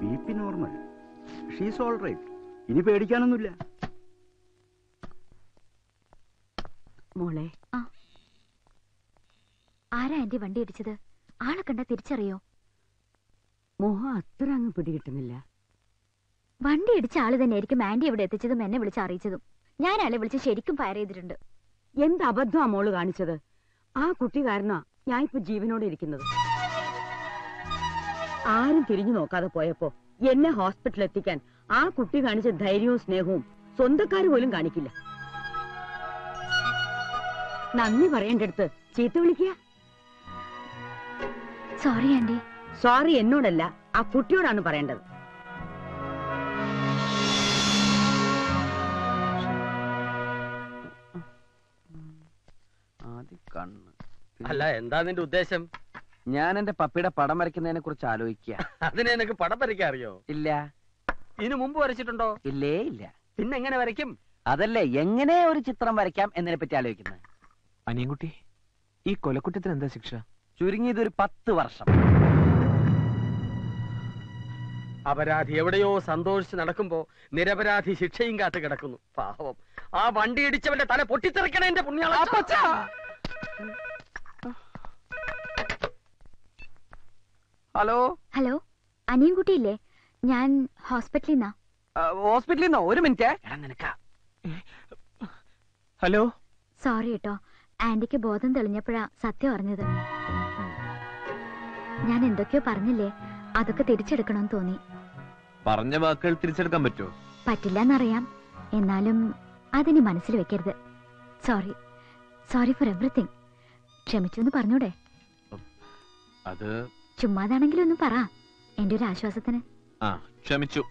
B P normal she's all right ഇനി പേടിക്കാനൊന്നുമില്ല. മോളെ ആരാ എന്റെ വണ്ടി ഇടിച്ചത്? ആളെ കണ്ട തിരിച്ചറിയോ? മോഹം അത്ര അങ്ങ് പിടികിട്ടുന്നില്ല. വണ്ടി ഇടിച്ച ആൾ തന്നെയായിരിക്കും ആന്റി ഇവിടെ എത്തിച്ചതും എന്നെ വിളിച്ച് അറിയിച്ചതും. ഞാൻ ആളെ വിളിച്ച് ശരിക്കും ഫയർ ചെയ്തിട്ടുണ്ട്. എന്ത് അബദ്ധമാ മോൾ കാണിച്ചത്? ആ കുട്ടി കാരണമാ ഞാൻ ഇപ്പൊ ജീവനോടെ ഇരിക്കുന്നത്. ആരും തിരിഞ്ഞു നോക്കാതെ പോയപ്പോ എന്നെ ഹോസ്പിറ്റലിൽ എത്തിക്കാൻ ആ കുട്ടി കാണിച്ച ധൈര്യവും സ്നേഹവും സ്വന്തക്കാർ പോലും കാണിക്കില്ല. നന്ദി പറയേണ്ടടുത്ത് ചീത്ത വിളിക്കുക. സോറി ആന്റി സോറി എന്നോടല്ല ആ കുട്ടിയോടാണ് പറയേണ്ടത്. അല്ല എന്താ നിന്റെ ഉദ്ദേശം? ഞാൻ എന്റെ പപ്പിയുടെ പടം വരയ്ക്കുന്നതിനെ കുറിച്ച് ആലോചിക്കുക അതിനെ നിനക്ക് പടം വരയ്ക്കാൻ അറിയോ? ഇല്ല. ഇതിനു മുമ്പ് വരച്ചിട്ടുണ്ടോ? ഇല്ലേ ഇല്ല. പിന്നെ എങ്ങനെ വരയ്ക്കും? അതല്ലേ എങ്ങനെ ഒരു ചിത്രം വരയ്ക്കാം എന്നതിനെ പറ്റി ആലോചിക്കുന്നത്? അനിയൻകുട്ടി ഈ കൊലക്കുറ്റത്തിന് എന്താ ശിക്ഷ? ചുരുങ്ങിയത് ഒരു പത്ത് വർഷം. അപരാധി എവിടെയോ സന്തോഷിച്ച് നടക്കുമ്പോ നിരപരാധി ശിക്ഷയും കാത്ത് കിടക്കുന്നു. പാവം. ആ വണ്ടി ഇടിച്ചവന്റെ തല പൊട്ടിത്തെറിക്കണ എന്റെ പുണ്യ ഹലോ? ഹലോ അനിയൻകുട്ടിയില്ലേ ഞാൻ ഹോസ്പിറ്റലിൽ നിന്നാ. ഹോസ്പിറ്റലിൽ നിന്നോ? ഒരു മിനിറ്റ്. നിനക്കാ. ഹലോ? സോറി കേട്ടോ. ആന്റിക്ക് ബോധം തെളിഞ്ഞപ്പോഴാ സത്യം അറിഞ്ഞത്. ഞാൻ എന്തൊക്കെയോ പറഞ്ഞില്ലേ? അതൊക്കെ തിരിച്ചെടുക്കണമെന്ന് തോന്നി. പറഞ്ഞ വാക്കുകൾ തിരിച്ചെടുക്കാൻ പറ്റുമോ? പറ്റില്ലെന്നറിയാം. എന്നാലും അതിനി മനസ്സിൽ വെക്കരുത്. സോറി. Sorry for everything. ക്ഷമിച്ചു എന്ന് പറഞ്ഞൂടെ? അത് ചുമ്മാതാണെങ്കിലും ഒന്ന് പറ. എന്റെ ഒരു ആശ്വാസത്തിന്. ആ ക്ഷമിച്ചു.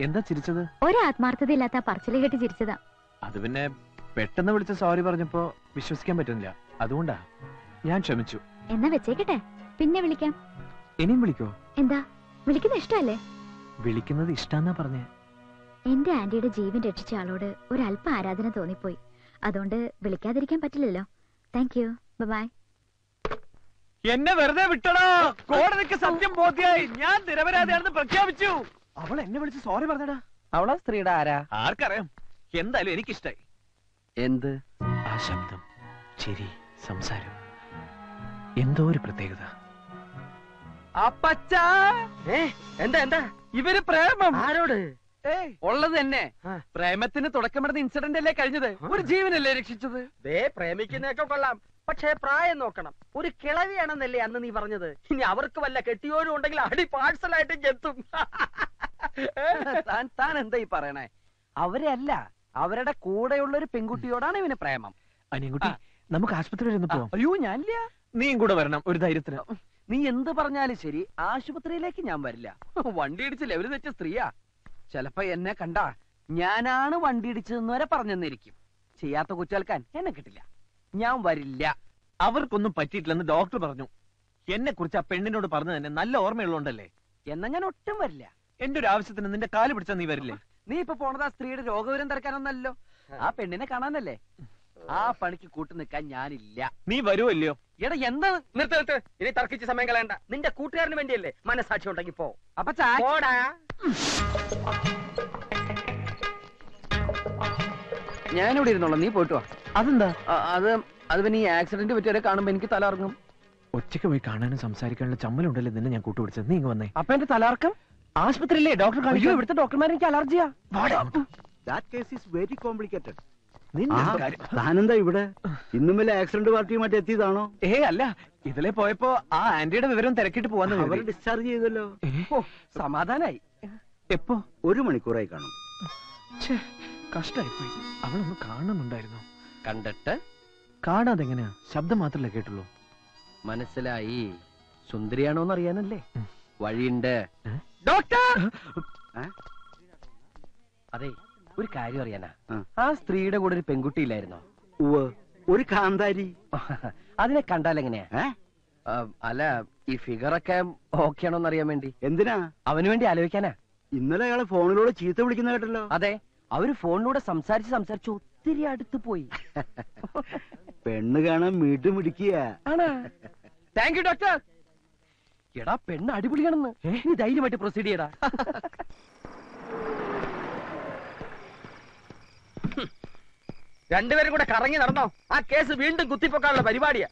എന്താ ചിരിച്ചത്? ഒരു ആത്മാർത്ഥതയില്ലാത്ത പറച്ചിൽ കേട്ട് ചിരിച്ചതാ. അത് പിന്നെ പെട്ടെന്ന് വിളിച്ച സോറി പറഞ്ഞപ്പോ വിശ്വസിക്കാൻ പറ്റുന്നില്ല. അതുകൊണ്ടാ. ഞാൻ ക്ഷമിച്ചു. എന്നാ വെച്ചേക്കട്ടെ. പിന്നെ വിളിക്കാം. ഇനിയും വിളിക്കോ? എന്താ? വിളിക്കുന്ന ഇഷ്ടല്ലേ വിളിക്കുന്നത് ഇഷ്ടാന്നാ പറഞ്ഞേ. എന്റെ ആന്റിയുടെ ജീവൻ രക്ഷിച്ച ആളോട് ഒരു അല്പ ആരാധന തോന്നിപ്പോയി. അതുകൊണ്ട് വിളിക്കാതിരിക്കാൻ പറ്റില്ലല്ലോ. താങ്ക് യു ബൈ എന്നെ വെറുതെ വിട്ടടോ. കോടതിക്ക് സത്യം ബോധ്യായി. ഞാൻ നിരപരാധിയാണെന്ന് പ്രഖ്യാപിച്ചു. അവൾ എന്നെ വിളിച്ച് സോറി പറഞ്ഞടാ. അവളാ സ്ത്രീയുടെ ആരാ? ആർക്കറിയാം. എന്തായാലും എനിക്കിഷ്ടായി. എന്ത്? ആ ശബ്ദം ചിരി സംസാരം. എന്തോ ഒരു പ്രത്യേകത. അപ്പച്ചാ ഏ എന്താ എന്താ? ഇവർ പ്രേമം. ആരോട്? ഏയ്. ഉള്ളത് തന്നെ. പ്രേമത്തിന് തുടക്കമിടുന്ന ഇൻസിഡന്റ് അല്ലേ കഴിഞ്ഞത്? ഒരു ജീവനല്ലേ രക്ഷിച്ചത്? ദേ പ്രേമിക്കുന്നതൊക്കെ കൊള്ളാം. പക്ഷേ പ്രായം നോക്കണം. ഒരു കിളവിയാണെന്നല്ലേ അന്ന് നീ പറഞ്ഞത്. ഇനി അവർക്ക് വല്ല കെട്ടിയോരും ഉണ്ടെങ്കിൽ അടി പാഴ്സലായിട്ട് ചെത്തും. താൻ താൻ എന്താ ഈ പറയണേ? അവരെ അല്ല അവരുടെ കൂടെയുള്ള ഒരു പെൺകുട്ടിയോടാണ് ഇവന് പ്രേമം. അനിയൻകുട്ടി നമുക്ക് ആശുപത്രി വരെ ഒന്ന് പോവാം അയ്യോ ഞാനില്ല. നീയും കൂടെ വരണം ഒരു ധൈര്യത്തിന്. നീ എന്ത് പറഞ്ഞാലും ശരി ആശുപത്രിയിലേക്ക് ഞാൻ വരില്ല. വണ്ടി ഇടിച്ച് ലെവൽ തെറ്റ സ്ത്രീയാ. ചെലപ്പോ എന്നെ കണ്ട ഞാനാണ് വണ്ടി ഇടിച്ചതെന്ന് വരെ പറഞ്ഞെന്നിരിക്കും. ചെയ്യാത്ത കുറ്റാൽക്കാൻ എന്നെ കിട്ടില്ല. ഞാൻ വരില്ല. അവർക്കൊന്നും പറ്റിയിട്ടില്ലെന്ന് ഡോക്ടർ പറഞ്ഞു. എന്നെ കുറിച്ച് ആ പെണ്ണിനോട് പറഞ്ഞു തന്നെ നല്ല ഓർമ്മയുള്ളതുകൊണ്ടല്ലേ? എന്നാ ഞാൻ ഒട്ടും വരില്ല. എന്റെ ഒരു ആവശ്യത്തിന് നിന്റെ കാൽ പിടിച്ചാ നീ വരില്ലേ? നീ ഇപ്പൊ പോണത് ആ സ്ത്രീയുടെ രോഗവിവരം തിരക്കാനൊന്നല്ലോ ആ പെണ്ണിനെ കാണാനല്ലേ? ആ പണിക്ക് കൂട്ടു നിൽക്കാൻ ഞാനില്ല. നീ വരുമല്ലോ എടാ എന്താ? നിർത്ത് നിർത്ത്. ഇനി തർക്കിച്ച് സമയം കളയണ്ട. നിന്റെ കൂട്ടുകാരന് വേണ്ടിയല്ലേ മനസാക്ഷി ഉണ്ടെങ്കിൽ പോ. അപ്പൊ ചാ പോടാ. ഞാനിവിടെ ഇരുന്നോളാം. നീ പോയിട്ട് വാ. അതെന്താ? അത് അത് പിന്നെ ഈ ആക്സിഡന്റ് പറ്റിയവരെ കാണുമ്പോ എനിക്ക് തലറങ്ങും ഒറ്റയ്ക്ക് പോയി കാണാനും സംസാരിക്കാനുള്ള ചമ്മലുണ്ടല്ലേ നിന്നെ ഞാൻ കൂട്ടുപിടിച്ചത്. നീ ഇങ്ങ് വന്നേ. അപ്പൊ എന്റെ തലർക്കം ആശുപത്രിയില്ലേ ഡോക്ടർ കാണിച്ചു ഇവിടുത്തെ ഡോക്ടർമാരെ എനിക്ക് അലർജിയാ. That case is very complicated താനെന്താ ഇവിടെ? ഇന്നും വല്ല ആക്സിഡന്റ് പാർട്ടിയുമായിട്ട് എത്തിയതാണോ? ഏ അല്ല. ഇതിലെ പോയപ്പോ ആ ആന്റിയുടെ വിവരം തിരക്കിട്ട് പോവാന്ന് അവർ ഡിസ്ചാർജ് ചെയ്തല്ലോ. സമാധാനായി. എപ്പോ? ഒരു മണിക്കൂറായി കാണും. ഛേ, കഷ്ടായിപ്പോയി. അവളൊന്ന് കാണുന്നുണ്ടായിരുന്നു കണ്ടിട്ട് കാണാതെ എങ്ങനെയാ ശബ്ദം മാത്രല്ലേ കേട്ടുള്ളൂ. മനസ്സിലായി. സുന്ദരിയാണോന്ന് അറിയാനല്ലേ. വഴിയുണ്ട്. ഡോക്ടർ? അതെ ഒരു കാര്യം അറിയാനാ. ആ. സ്ത്രീയുടെ കൂടെ ഒരു പെൺകുട്ടി ഇല്ലായിരുന്നോ? ഒരു കാന്താരി. അതിനെ കണ്ടാൽ എങ്ങനെയാ അല്ല ഈ ഫിഗറൊക്കെ ഓക്കെ ആണോന്ന് അറിയാൻ വേണ്ടി. എന്തിനാ? അവന് വേണ്ടി ആലോചിക്കാനാ. ഇന്നലെ അയാളെ ഫോണിലൂടെ ചീത്ത വിളിക്കുന്ന കേട്ടല്ലോ. അതെ അവർ ഫോണിലൂടെ സംസാരിച്ച് സംസാരിച്ച്. ഒത്തിരി അടുത്ത് പോയി. പെണ്ണ് കാണാൻ മിടു പിടിക്കുക ആണ്? താങ്ക് യു ഡോക്ടർ എടാ പെണ്ണ് അടിപൊളിയാണെന്ന്. നീ ധൈര്യമായിട്ട് പ്രൊസീഡ് ചെയ്യടാ. രണ്ടുപേരും കൂടെ കറങ്ങി നടന്നോ? ആ കേസ് വീണ്ടും കുത്തിപ്പൊക്കാനുള്ള പരിപാടിയാ.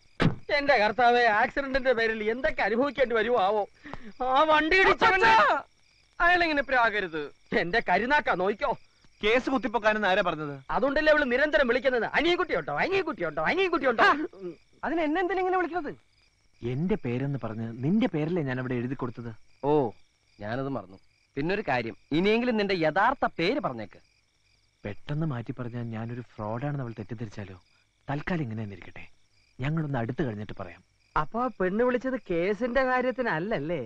എന്റെ കർത്താവെ ആക്സിഡന്റിന്റെ പേരിൽ എന്തൊക്കെ അനുഭവിക്കേണ്ടി വരുമോ ആവോ ആ വണ്ടി ഇടിച്ചവന് അയാളെങ്ങനെ പ്രാകരുത്? എന്റെ കരുനാക്ക നോയിക്കോ. കേസ് കുത്തിപ്പൊക്കാനെന്ന് ആരാ പറഞ്ഞത്? അതുകൊണ്ടല്ലേ അവൾ നിരന്തരം വിളിക്കുന്നത്. അനിയൻകുട്ടിയുണ്ടോ? അനിയൻകുട്ടിയുണ്ടോ? അനിയൻകുട്ടിയുണ്ടോ? അതിന് എന്നെ എന്തിനാ ഇങ്ങനെ വിളിക്കുന്നത്? എന്റെ പേരെന്ന് പറഞ്ഞ് നിന്റെ പേരല്ലേ ഞാൻ അവിടെ എഴുതി കൊടുത്തത്? ഓ ഞാനത് മറന്നു. പിന്നൊരു കാര്യം. ഇനിയെങ്കിലും നിന്റെ യഥാർത്ഥ പേര് പറഞ്ഞേക്ക്. പെട്ടെന്ന് മാറ്റി പറഞ്ഞാൽ ഞാനൊരു ഫ്രോഡാണെന്ന് അവൾ തെറ്റിദ്ധരിച്ചാലോ? തൽക്കാലം ഇങ്ങനെ തന്നെ ഇരിക്കട്ടെ ഞങ്ങളൊന്ന് അടുത്ത് കഴിഞ്ഞിട്ട് പറയാം. അപ്പൊ പെണ്ണ് വിളിച്ചത് കേസിന്റെ കാര്യത്തിനല്ലല്ലേ?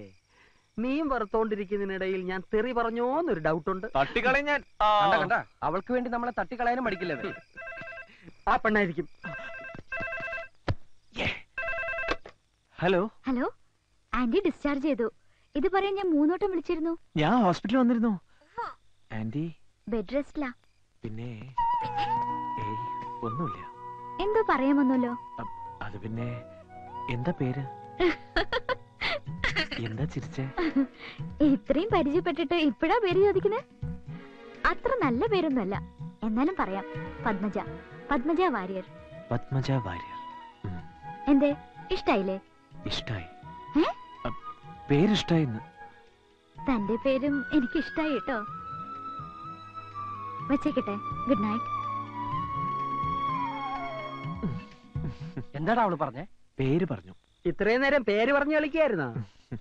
നീയും വറുത്തോണ്ടിരിക്കുന്നതിനിടയിൽ ഞാൻ തെറി പറഞ്ഞോന്നൊരു ഡൗട്ട് ഉണ്ട്. തട്ടിക്കളെ ഞാൻ. കണ്ട കണ്ട. അവൾക്ക് വേണ്ടി നമ്മളെ തട്ടിക്കളയാനും പഠിക്കില്ല ഇവൻ? ആ പെണ്ണായിരിക്കും. ഹലോ? ഹലോ? ആന്റി ഡിസ്ചാർജ് ചെയ്തു. ഇത് പറയാൻ ഞാൻ മൂന്നോട്ടം വിളിച്ചിരുന്നു. ഞാൻ ഹോസ്പിറ്റലിൽ വന്നിരുന്നു. ആന്റി? ബെഡ് റെസ്റ്റിലാ പിന്നെ? ഏയ് ഒന്നുമില്ല. എന്തോ പറയാമെന്നല്ലോ അത് പിന്നെ എന്താ പേര്? എന്താ ചിരിച്ചേ? ഇത്രയും പരിചയപ്പെട്ടിട്ട് ഇപ്പഴാ പേര് ചോദിക്കുന്നത് അത്ര നല്ല പേരൊന്നുമല്ല. എന്നാലും പറയാം. പത്മജ. പത്മജ വാര്യർ. പത്മജ വാര്യർ. എന്തേ? ഇഷ്ടായില്ലേ? ഇഷ്ടായി. പേരിഷ്ടായിന്ന്. തന്റെ പേരും എനിക്ക് ഇഷ്ടായി കേട്ടോ. വച്ചേക്കട്ടെ. ഗുഡ് നൈറ്റ് എന്താടാ അവൾ പറഞ്ഞേ? പേര് പറഞ്ഞു. ഇത്രയും നേരം പേര് പറഞ്ഞു കളിക്കായിരുന്നോ?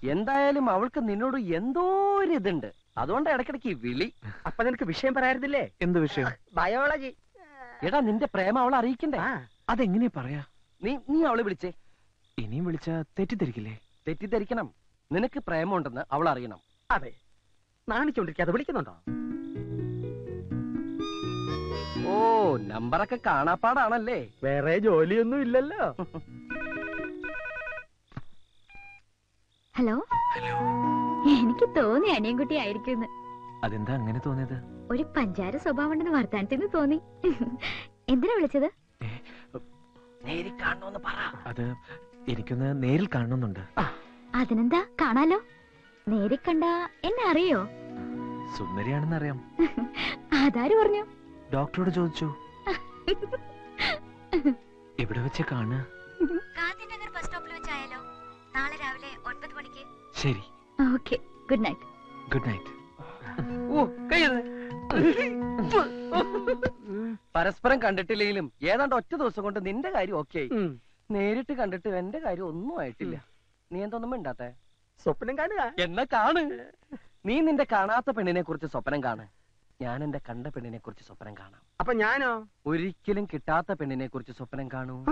എന്തായാലും അവൾക്ക് നിന്നോട് എന്തോ ഒരു ഇതുണ്ട് അതുകൊണ്ട് ഇടക്കിടക്ക് വിളി. അപ്പൊ നിനക്ക് വിഷയം പറയാറില്ലേ? എന്ത് വിഷയം? ബയോളജി എടാ നിന്റെ പ്രേമം അവളെ അറിയിക്കണ്ടേ? അതെങ്ങനെ പറയാ? നീ നീ അവളെ വിളിച്ചേ. ഇനിയും വിളിച്ച തെറ്റിദ്ധരിക്കില്ലേ? തെറ്റിദ്ധരിക്കണം. നിനക്ക് പ്രേമമുണ്ടെന്ന് അവൾ അറിയണം. അതെ. നാണിച്ചോണ്ടിരിക്കാതെ വിളിക്കുന്നുണ്ടോ? ഓ നമ്പറൊക്കെ കാണാപ്പാടാണല്ലേ? വേറെ ജോലിയൊന്നും ഇല്ലല്ലോ. ഹലോ എനിക്ക് തോന്നി അനിയൻകുട്ടി ആയിരിക്കും അതെന്താ അങ്ങനെ തോന്നിയത്? ഒരു പഞ്ചാര സ്വഭാവം ഉണ്ടെന്ന് വർത്താനത്തിൽ നിന്ന് തോന്നി. എന്തിനാ വിളിച്ചത്? നേരിൽ കാണണമെന്ന് പറ. അത് എനിക്കൊന്ന് നേരിൽ കാണണമെന്നുണ്ട് അതിനെന്താ? കാണാലോ? നേരെ കണ്ട എന്നെ അറിയോ? സുന്ദരിയാണെന്നറിയാം. അതാര് പറഞ്ഞു? ഡോക്ടറോട് ചോദിച്ചു. എവിടെ വെച്ച് കാണുക? ശരി. Okay. Good night. Good night. പരസ്പരം കണ്ടിട്ടില്ലെങ്കിലും ഏതാണ്ട് ഒറ്റ ദിവസം കൊണ്ട് നിന്റെ കാര്യം ഓക്കെ ആയി. നേരിട്ട് കണ്ടിട്ട് എന്റെ കാര്യം ഒന്നും ആയിട്ടില്ല. നീ എന്തൊന്നും മിണ്ടാത്തെ? സ്വപ്നം കാണുക. എന്നെ കാണ്. നീ നിന്റെ കാണാത്ത പെണ്ണിനെ കുറിച്ച് സ്വപ്നം കാണ്. ഞാൻ എന്റെ കണ്ട പെണ്ണിനെ കുറിച്ച് സ്വപ്നം കാണാം. അപ്പൊ ഞാനോ? ഒരിക്കലും കിട്ടാത്ത പെണ്ണിനെ കുറിച്ച് സ്വപ്നം കാണൂ.